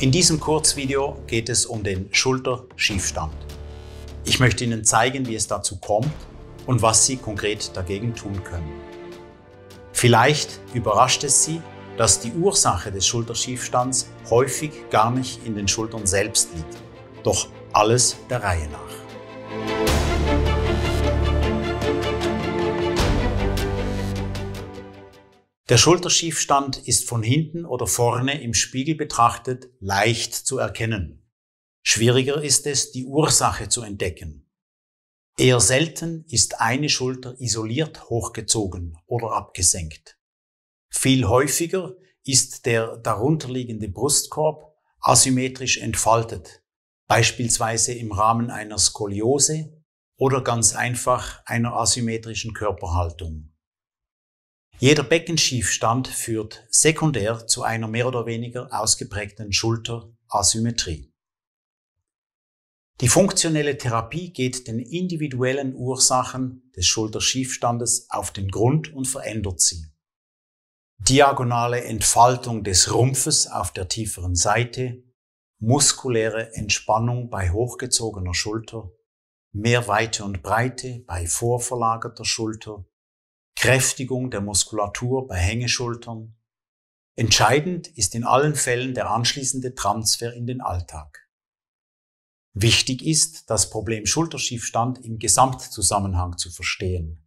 In diesem Kurzvideo geht es um den Schulterschiefstand. Ich möchte Ihnen zeigen, wie es dazu kommt und was Sie konkret dagegen tun können. Vielleicht überrascht es Sie, dass die Ursache des Schulterschiefstands häufig gar nicht in den Schultern selbst liegt. Doch alles der Reihe nach. Der Schulterschiefstand ist von hinten oder vorne im Spiegel betrachtet leicht zu erkennen. Schwieriger ist es, die Ursache zu entdecken. Eher selten ist eine Schulter isoliert hochgezogen oder abgesenkt. Viel häufiger ist der darunterliegende Brustkorb asymmetrisch entfaltet, beispielsweise im Rahmen einer Skoliose oder ganz einfach einer asymmetrischen Körperhaltung. Jeder Beckenschiefstand führt sekundär zu einer mehr oder weniger ausgeprägten Schulterasymmetrie. Die funktionelle Therapie geht den individuellen Ursachen des Schulterschiefstandes auf den Grund und verändert sie. Diagonale Entfaltung des Rumpfes auf der tieferen Seite, muskuläre Entspannung bei hochgezogener Schulter, mehr Weite und Breite bei vorverlagerter Schulter, Kräftigung der Muskulatur bei Hängeschultern. Entscheidend ist in allen Fällen der anschließende Transfer in den Alltag. Wichtig ist, das Problem Schulterschiefstand im Gesamtzusammenhang zu verstehen.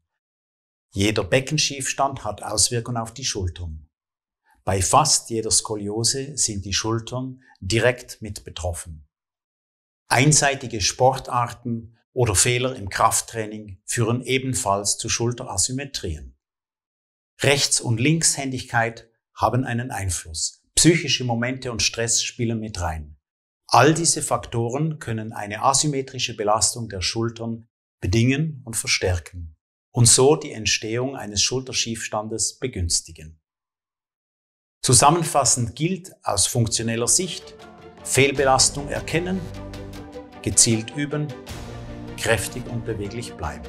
Jeder Beckenschiefstand hat Auswirkungen auf die Schultern. Bei fast jeder Skoliose sind die Schultern direkt mit betroffen. Einseitige Sportarten oder Fehler im Krafttraining führen ebenfalls zu Schulterasymmetrien. Rechts- und Linkshändigkeit haben einen Einfluss. Psychische Momente und Stress spielen mit rein. All diese Faktoren können eine asymmetrische Belastung der Schultern bedingen und verstärken und so die Entstehung eines Schulterschiefstandes begünstigen. Zusammenfassend gilt aus funktioneller Sicht Fehlbelastung erkennen, gezielt üben kräftig und beweglich bleiben.